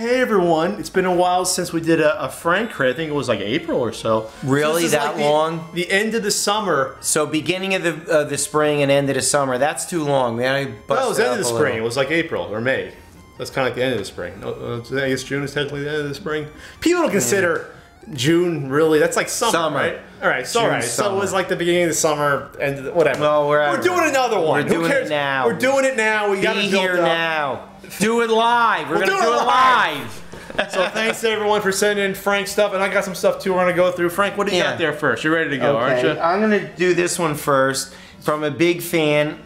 Hey everyone, it's been a while since we did a, a Frank crate. I think it was like April or so. Really? So That like the- long? The end of the summer. So beginning of the uh, the spring and end of the summer. That's too long. Man, No, it was it end of the spring. It was like April or May. That's kind of like the end of the spring. No, uh, I guess June is technically the end of the spring. People don't consider June really. That's like summer, Summer. right? All right, so June, all right. So it was like the beginning of the summer and whatever. Well, we're- we're doing another one. we're Who doing it cares? now. We're doing it now. We got to Be here now. Do it live. We're We'll gonna do do it it live. So thanks everyone for sending in Frank stuff, and I got some stuff too. We're gonna go through. Frank, what do you Yeah. got there first? You're ready to go, aren't you? I'm gonna do this one first from a big fan,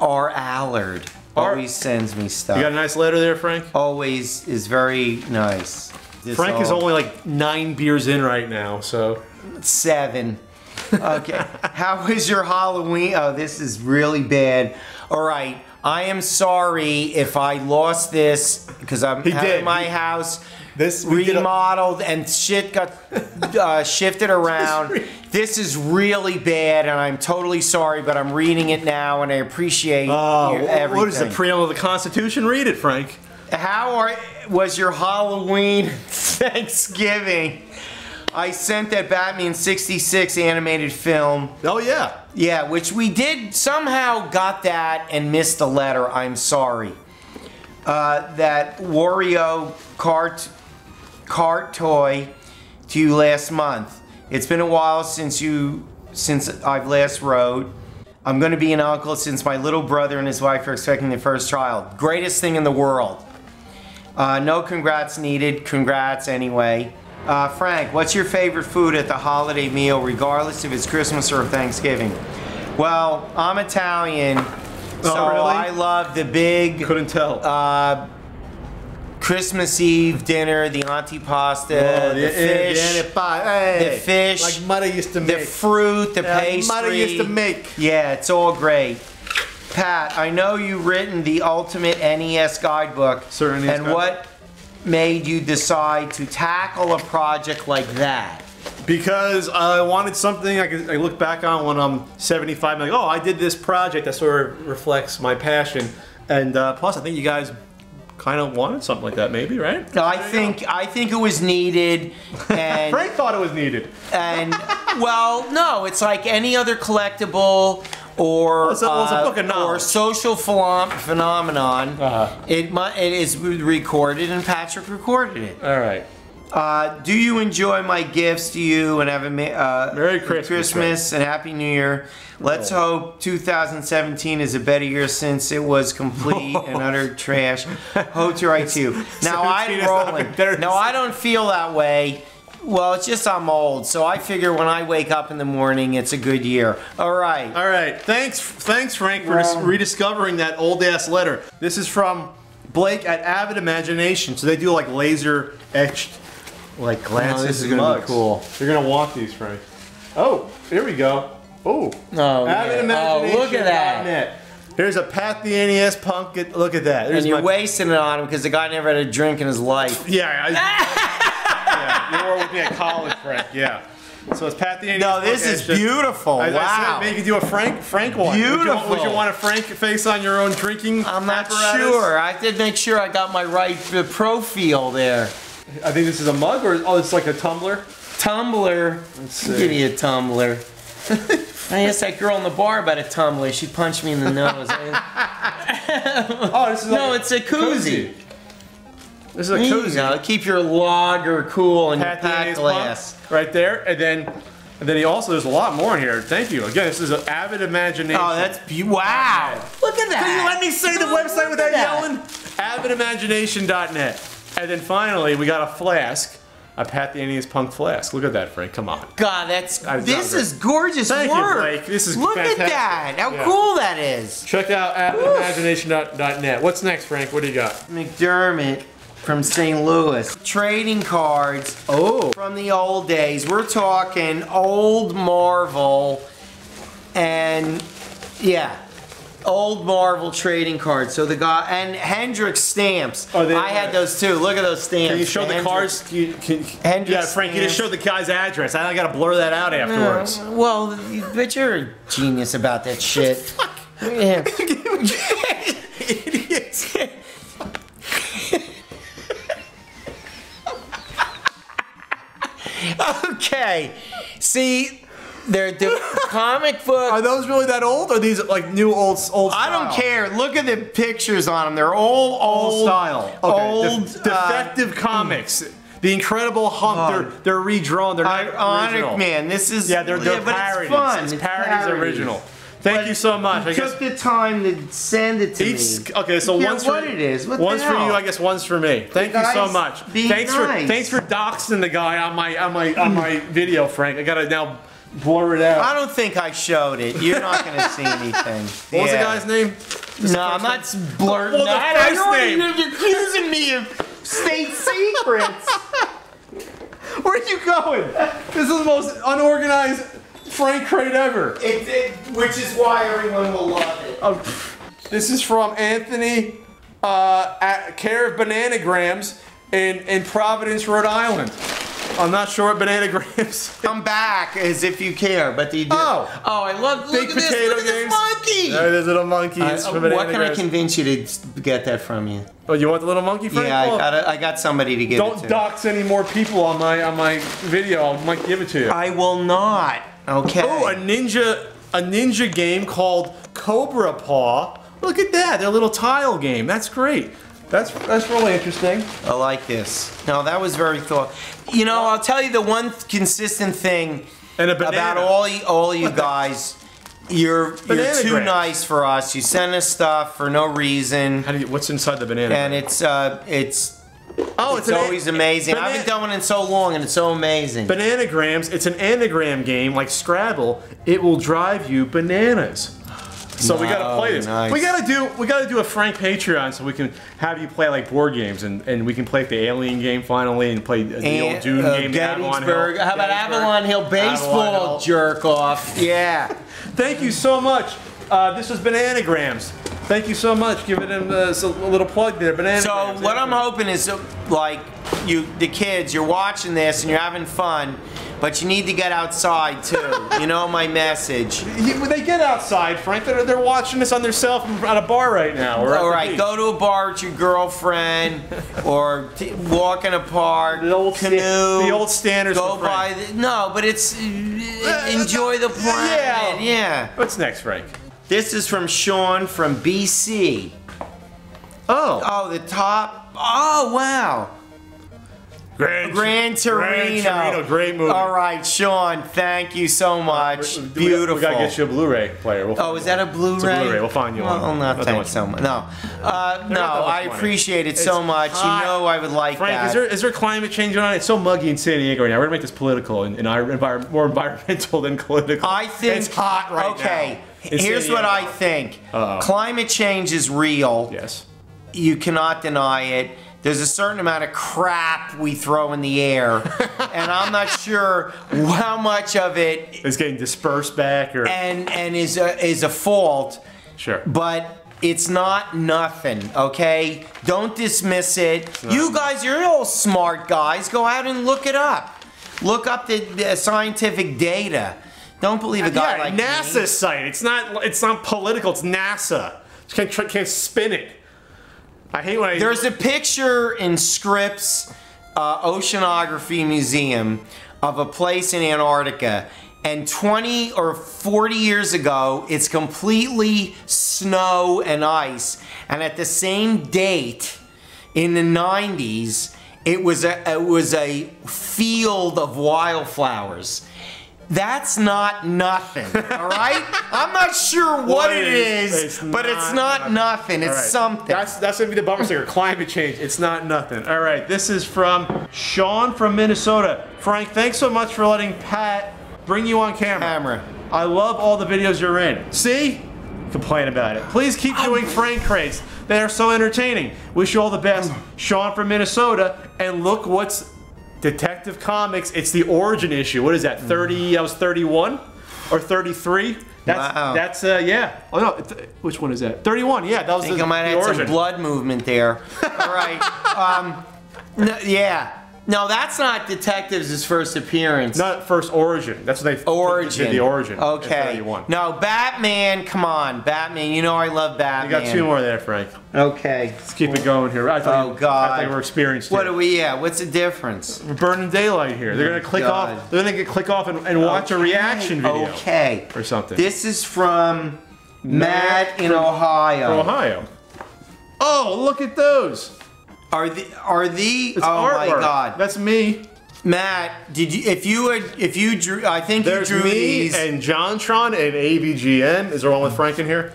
R. Allard. R- Always sends me stuff. You got a nice letter there, Frank. Always is very nice. This Frank is only like nine beers in right now, so seven. Okay. How was your Halloween? Oh, this is really bad. All right. I am sorry if I lost this because I'm He having did. my He- house this did a- remodeled and shit got uh, shifted around. This is really bad, and I'm totally sorry, but I'm reading it now, and I appreciate Oh, your, everything. what is the preamble of the Constitution? Read it, Frank. How are, was your Halloween Thanksgiving? I sent that Batman 66 animated film. Oh yeah. Yeah, which we did somehow got that and missed the letter. I'm sorry. Uh, that Wario cart cart toy to you last month. It's been a while since you since I've last wrote. I'm going to be an uncle since my little brother and his wife are expecting their first child. Greatest thing in the world. Uh, no congrats needed. Congrats anyway. Uh, Frank, what's your favorite food at the holiday meal, regardless if it's Christmas or Thanksgiving? Well, I'm Italian, so Oh, really? I love the big Couldn't tell. uh, Christmas Eve dinner, the antipasta, Oh, the yeah, fish, pie. Hey, the fish, like mother used to make, the fruit, the Yeah, pastry. mother used to make. Yeah, it's all great. Pat, I know you've written the ultimate NES guidebook. NES and guidebook. what made you decide to tackle a project like that? Because I wanted something I could I look back on when I'm 75. I'm like, oh, I did this project that sort of reflects my passion. And uh, plus, I think you guys kind of wanted something like that, maybe, right? I think I think it was needed, and Frank thought it was needed. and well, no, it's like any other collectible or well, uh, or social phenom- phenomenon. Uh-huh. It mu- it is recorded, and Patrick recorded it. All right. Uh, do you enjoy my gifts to you and have a uh, Merry Christmas, Christmas and Happy New Year? Let's hope 2017 is a better year since it was complete and utter trash. Hope to write to you. Now I'm rolling. better than No, I don't feel that way. Well, it's just I'm old, so I figure when I wake up in the morning, it's a good year. All right. All right. Thanks, thanks, Frank, for Well- rediscovering that old ass letter. This is from Blake at Avid Imagination. So they do like laser etched, like glances. this is gonna be cool. You're gonna want these, Frank. Oh, here we go. Oh, Oh, Avid yeah. Oh, look at that. Net. Here's a Pat the NES punk. Look at that. There's And you're my- wasting it on him because the guy never had a drink in his life. Yeah, I, yeah, you were with me at college, Frank. Yeah. So it's Pat the NES. No, this is edition. beautiful. I, I wow. said maybe do a Frank Frank one. Would you, would you want a Frank face on your own drinking I'm not apparatus? sure. I did make sure I got my right profile there. I think this is a mug or oh, it's like a tumbler. Tumbler. see. Give me a tumbler. I asked that girl in the bar about a tumbler. She punched me in the nose. Oh, this is like no, it's a koozie. This is a There you. Keep your lager cool in your Pat pack glass. right there, and then and then he also there's a lot more in here. Thank you again. This is an avid imagination. Oh, that's be- wow. Look at that. Can you let me say the Oh, website without that. yelling? AvidImagination.net. And then finally, we got a flask, a Pat the Punk flask. Look at that, Frank. Come on. God, that's That is this is gorgeous Thank you, work. Blake. This is Look fantastic. at that. How Yeah. cool that is. Check out AvidImagination.net. What's next, Frank? What do you got? McDermott from St. Louis. Trading cards Oh. from the old days. We're talking old Marvel and yeah, old Marvel trading cards. So the guy and Hendrix stamps. Oh, they- I had those too. Look at those stamps. Can you show the Hendrix- cards? Can you, can, Hendrix yeah, Frank, you just stamps. showed the guy's address. I got to blur that out afterwards. Uh, well, but you're a genius about that shit. Fuck. yeah. Idiots. Okay. See, they're the comic book. Are those really that old? Or are these like new old old? Style? I don't care. Look at the pictures on them. They're all old, Old style. Okay. Old, Def- uh, defective comics. The Incredible Hulk. They're they're redrawn. They're not Ironic original. man. This is Yeah, they're, they're but parodies. It's fun. It's It's parodies, original. Thank But you so much. I You guess took the time to send it to each me. okay, so Yeah, one's for it is. What the one's for you. I guess one's for me. Thank you so much. be thanks nice. for thanks for doxing the guy on my on my on my hmm. video, Frank. I gotta now blur it out. I don't think I showed it. You're not going to see anything. what was the guy's name? No, I'm not blurting Well, the that out. first You're, you're accusing me of state secrets. Where are you going? This is the most unorganized Frank crate ever. It, it, which is why everyone will love it. Uh, this is from Anthony, uh, at care of Bananagrams in, in Providence, Rhode Island. I'm not sure what Bananagrams. Come back as if you care, but you do. Oh. oh, I love. Big Look at this! potato Look at this games. monkey. There it is, little monkey. Uh, from what can I convince you to get that from you? Oh, you want the little monkey, Frank? Yeah, I got I got somebody to give it to. Don't to. dox any more people on my on my video. I might give it to you. I will not. Okay. Oh, a ninja a ninja game called Cobra Paw. Look at that, their little tile game. That's great. That's that's really interesting. I like this. No, that was very thought. You know, I'll tell you the one consistent thing And a about all you, all you guys. You're you're too grams. nice for us. You send us stuff for no reason, How do you, what's inside the banana? and it's uh it's oh, it's an always amazing. I haven't done one in so long, and it's so amazing. Bananagrams. It's an anagram game like Scrabble. It will drive you bananas. So we gotta play this. nice. We gotta do we gotta do a Frank Patreon so we can have you play like board games and, and we can play the Alien game finally and play the old Dune uh, game. the Avalon Hill. Gettysburg. How about. Avalon Hill baseball? Avalon Hill. Jerk off. Yeah. Thank you so much. Uh, this was Bananagrams. Thank you so much. Give it a, uh, a little plug there. Bananagrams. So what I'm hoping is uh, like you, the kids, you're watching this and you're having fun, but you need to get outside too. you know my message. You- when they get outside, Frank, they're, they're watching this on their cell phone at a bar right now. Or All right, go to a bar with your girlfriend, or t- walk in a park, The old canoe. the old standards Go by. The, no, but it's uh, enjoy the planet. yeah. yeah. What's next, Frank? This is from Sean from BC. Oh, Oh, the top. Oh, wow. Gran, Gran Torino. Gran Torino, great movie. All right, Sean, thank you so much. We- we- Beautiful. We gotta get you a Blu-ray player. We'll Oh, is that a one. Blu-ray? It's a Blu-ray. We'll find you well, one. no, Not that thanks much. so much. No, uh, no, I appreciate it It's so much. hot. You know, I would like Frank, that. is there is there climate change going on? It's so muggy in San Diego right now. We're gonna make this political and, and our envir- more environmental than political. I think it's hot right okay, now. in Here's what I think. Uh-oh. Climate change is real. Yes. You cannot deny it. There's a certain amount of crap we throw in the air, and I'm not sure how much of It's getting dispersed back or and and is a, is a fault. sure. but it's not nothing, okay? Don't dismiss it. You guys, you're all smart guys. Go out and look it up. Look up the, the scientific data. Don't believe a guy yeah, like NASA me. site. It's not. It's not political. It's NASA. Just can't can't spin it. I hate when I. There's a picture in Scripps uh, Oceanography Museum of a place in Antarctica. And 20 or 40 years ago, it's completely snow and ice. And at the same date, in the 90s, it was a, it was a field of wildflowers. That's not nothing, all right? I'm not sure what What it is- is, it's but it's not not nothing. It's right. something. That's that's gonna be the bumper sticker. Climate change. It's not nothing. All right. This is from Sean from Minnesota. Frank, thanks so much for letting Pat bring you on camera. Camera. I love all the videos you're in. See? Complain about it. Please keep doing Frank crates. They are so entertaining. Wish you all the best. Oh. Sean from Minnesota. And look what's Detective Comics. It's the origin issue. What is that? 30, I was 31? Or 33? That's, Wow. that's uh, yeah. Oh no, th- which one is that? 31, yeah, that was I think the, I might the have origin. some blood movement there. All right. Um, no, yeah. No, that's not Detectives' first appearance. Not first origin. That's what they Origin. The origin. Okay. No, Batman. Come on, Batman. You know I love Batman. You Batman. got two more there, Frank. Okay. Let's keep it going here. I thought Oh, you, God. I thought you were experienced. What here. do we? Yeah. What's the difference? We're burning daylight here. They're gonna oh, click God. off. They're gonna get click off and, and watch a reaction video Okay. or something. This is from Matt in from- Ohio. From Ohio. Oh, look at those! Are the are the? It's oh artwork. my God, That's me. Matt! Did you? If you had, if you drew, I think There's you drew me these. and JonTron and AVGN. Is there one with Frank in here?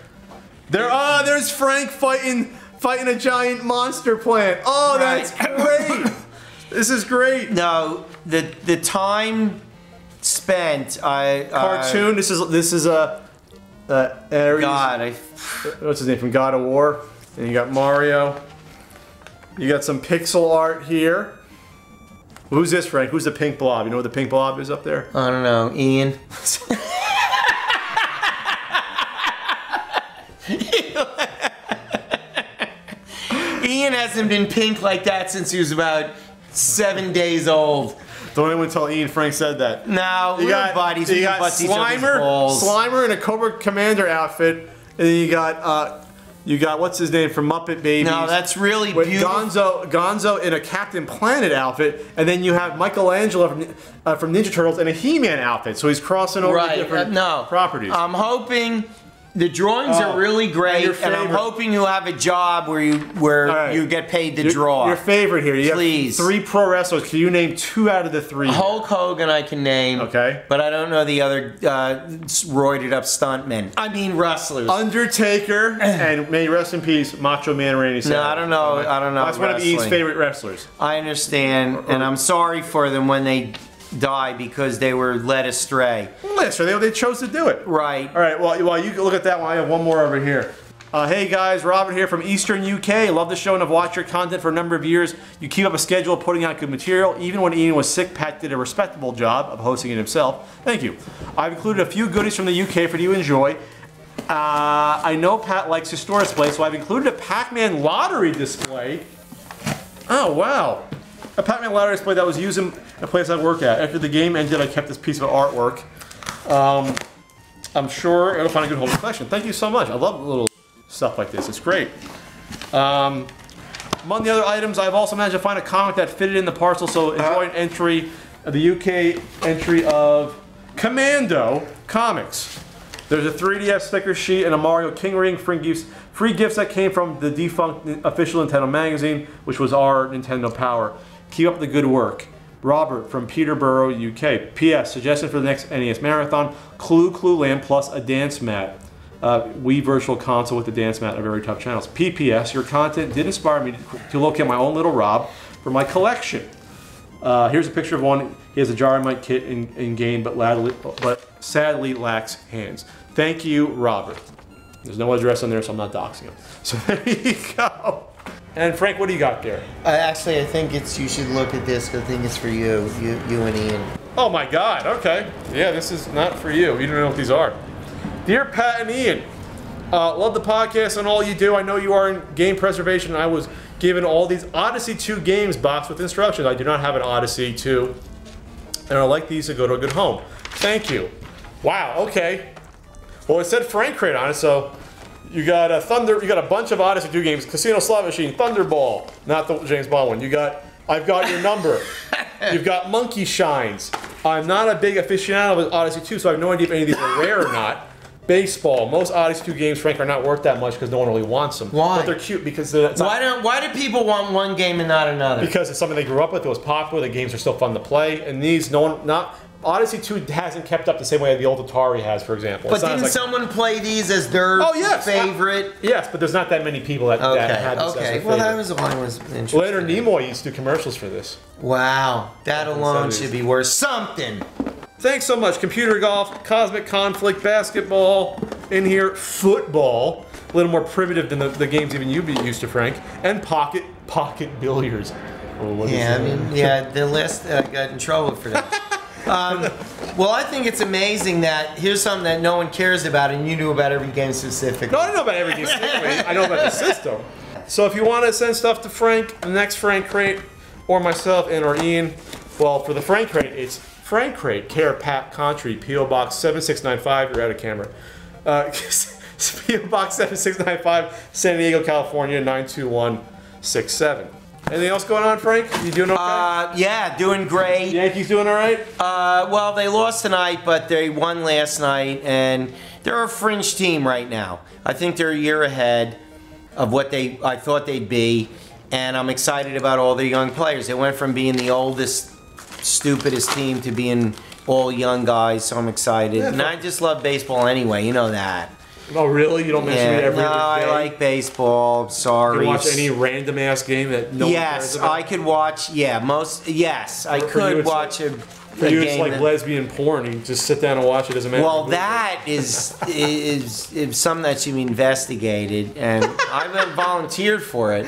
There. Oh, there's Frank fighting fighting a giant monster plant. Oh, that's great. this is great. no, the the time spent. I uh, Cartoon. This is this is a. Uh, Ares. God, I. what's his name from God of War, and you got Mario. You got some pixel art here. Who's this, Frank? Who's the pink blob? You know what the pink blob is up there? I don't know, Ian. Ian hasn't been pink like that since he was about seven days old. Don't anyone tell Ian Frank said that. Now You got, buddies. you we got Slimer. Slimer in a Cobra Commander outfit, and then you got uh, you got what's his name from Muppet Babies. No, that's really with beautiful. Gonzo, Gonzo in a Captain Planet outfit, and then you have Michelangelo from, uh, from Ninja Turtles in a He-Man outfit. So he's crossing over right? different uh, no properties. I'm hoping the drawings Oh, are really great, your and I'm hoping you have a job where you where right. you get paid to your, draw. Your favorite here. You Please. have three pro wrestlers. Can you name two out of the three? Hulk Hogan I can name. Okay. But I don't know the other uh, roided up stuntmen. I mean wrestlers. Undertaker and may rest in peace, Macho Man Randy Savage. No, I don't know- I don't know That's one of Ian's favorite wrestlers. I understand, and I'm sorry for them when they die because they were led astray. Yeah, so they, they chose to do it. Right. All right, well, while you look at that one, I have one more over here. Uh, hey guys, Robert here from Eastern UK. Love the show and have watched your content for a number of years. You keep up a schedule of putting out good material. Even when Ian was sick, Pat did a respectable job of hosting it himself. Thank you. I've included a few goodies from the UK for you to enjoy. Uh, I know Pat likes his store display, so I've included a Pac-Man lottery display. Oh wow, a Pac-Man lottery display that was used in a place I work at. After the game ended, I kept this piece of artwork. Um, I'm sure it'll find a good home in the collection. Thank you so much. I love little stuff like this. It's great. Um, among the other items, I've also managed to find a comic that fitted in the parcel, so enjoy an entry, uh, the UK entry of Commando Comics. There's a 3DS sticker sheet and a Mario King ring, free gifts, free gifts that came from the defunct official Nintendo magazine, which was our Nintendo Power. Keep up the good work. Robert from Peterborough, UK. P.S. Suggestion for the next NES Marathon: Clu Clu Land plus a dance mat. Uh, Wii Virtual Console with the dance mat are very tough channels. P.P.S. Your content did inspire me to, to locate my own little Rob for my collection. Uh, here's a picture of one. He has a Gyromite kit in, in game, but, ladly, but sadly lacks hands. Thank you, Robert. There's no address on there, so I'm not doxing him. So there you go. And Frank, what do you got there? Uh, actually, I think it's you should look at this. I think it's for you, you, you and Ian. Oh my God. Okay. Yeah, this is not for you. You don't know what these are. Dear Pat and Ian, uh, love the podcast and all you do. I know you are in game preservation. I was given all these Odyssey 2 games boxed with instructions. I do not have an Odyssey 2, and I like these to go to a good home. Thank you. Wow. Okay. Well, it said Frank Crate on it, so you got a Thunder. You got a bunch of Odyssey 2 games: Casino Slot Machine, Thunderball, not the James Bond one. You got. I've got your number. You've got Monkey Shines. I'm not a big aficionado of Odyssey 2, so I have no idea if any of these are rare or not. Baseball. Most Odyssey 2 games, Frank, are not worth that much because no one really wants them. Why? But they're cute because they're, Why don't Why do people want one game and not another? because it's something they grew up with. It was popular. The games are still fun to play. And these, no one, not Odyssey 2 hasn't kept up the same way the old Atari has, for example. but didn't like- someone play these as their Oh, yes. favorite? Yes, but there's not that many people that, Okay. that had this as okay. Well, that was the one was interesting. Leonard Nimoy used to do commercials for this. Wow, that alone should be worth something. Thanks so much. Computer golf, cosmic conflict, basketball, in here, football, a little more primitive than the, the games even you be used to, Frank, and pocket pocket billiards. Oh, Yeah, I mean, yeah, the list uh, got in trouble for that. um, well, I think it's amazing that here's something that no one cares about, and you knew about every game specifically. No, I don't know about every game specifically. I know about the system. So if you want to send stuff to Frank, the next Frank Crate, or myself and or Ian, well, for the Frank Crate, it's Frank Crate, Care Pat Contri, P.O. Box 7695. You're out of camera. Uh, P.O. Box 7695, San Diego, California 92167. Anything else going on, Frank? You doing okay? Uh, yeah, doing great. Yankees doing all right? Uh, well, they lost tonight, but they won last night, and they're a fringe team right now. I think they're a year ahead of what they I thought they'd be, and I'm excited about all the young players. They went from being the oldest, stupidest team to being all young guys, so I'm excited. Yeah, and I just love baseball anyway, you know that. Oh, really? You don't mention it Yeah, every no, I day? like baseball. You Sorry. can watch any random ass game that no yes, one cares about? I could watch. Yeah, most. Yes, I For- for could you, watch a, For a you, it's like that- lesbian porn. You just sit down and watch it. Doesn't matter. Well, that is, is is something that be investigated, and I've been volunteered for it,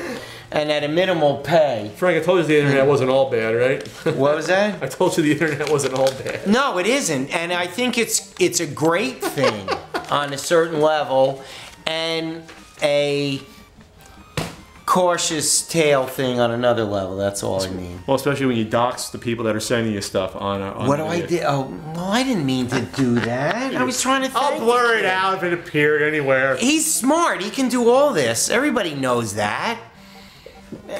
and at a minimal pay. Frank, I told you the internet wasn't all bad, right? What was that? I told you the internet wasn't all bad. No, it isn't, and I think it's it's a great thing on a certain level, and a cautious tail thing on another level. That's all I mean. Well, especially when you dox the people that are sending you stuff on. uh, on What do I do? Oh no, I didn't mean to do that. I was trying to. I'll blur the it out if it appeared anywhere. He's smart. He can do all this. Everybody knows that.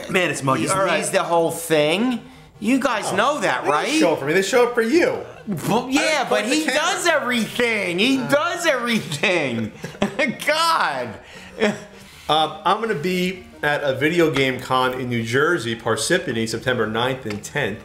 Man, it's muggy. He's, All right. he's the whole thing. You guys know that, They don't right? show up for me. They show up for you. Well, yeah, but he camera. does everything. He does everything. God. Um, I'm going to be at a video game con in New Jersey, Parsippany, September 9th and 10th.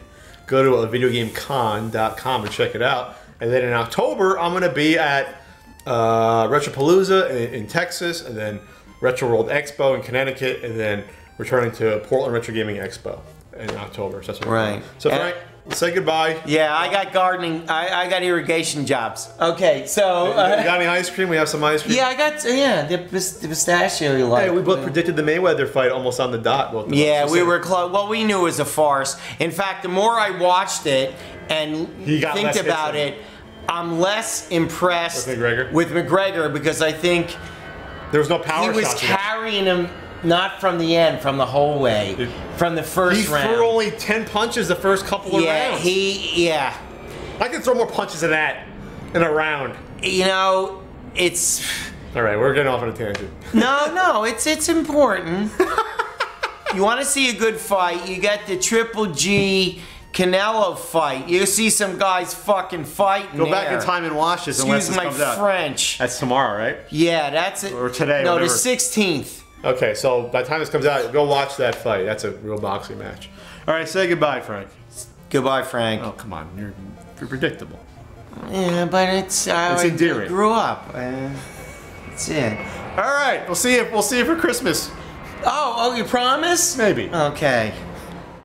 Go to a videogamecon.com and check it out. And then in October, I'm going to be at uh, Retropalooza in, in Texas, and then Retro World Expo in Connecticut, and then returning to Portland Retro Gaming Expo in October. So that's what Right. So Frank, say goodbye. Yeah, I got gardening. I, I got irrigation jobs. Okay, so. you Uh, got any ice cream? We have some ice cream. yeah, I got. Yeah, the, the pistachio you like. Hey, we both predicted the Mayweather fight almost on the dot. both. Yeah, we were close. Well, we knew it was a farce. In fact, the more I watched it and think about it. I'm less impressed With McGregor? with McGregor because I think There was no power he was shots in it. carrying him not from the end, from the whole way, from the first He round. threw only 10 punches the first couple of yeah, rounds. he yeah. I can throw more punches than that in a round. You know, it's All right, we're getting off on a tangent. no, no, it's it's important. you want to see a good fight? You got the Triple G Canelo fight. You see some guys fucking fighting. Go back there. in time and watch this unless Excuse this my comes out. French. That's tomorrow, right? Yeah, that's it. Or today, No, the 16th. Okay, so by the time this comes out, go watch that fight. That's a real boxing match. All right, say goodbye, Frank. Goodbye, Frank. Oh, come on. You're, you're predictable. Yeah, but it's uh, It's I endearing. grew up. Uh, that's it. All right, we'll see you. We'll see you for Christmas. Oh, oh, you promise? Maybe. Okay.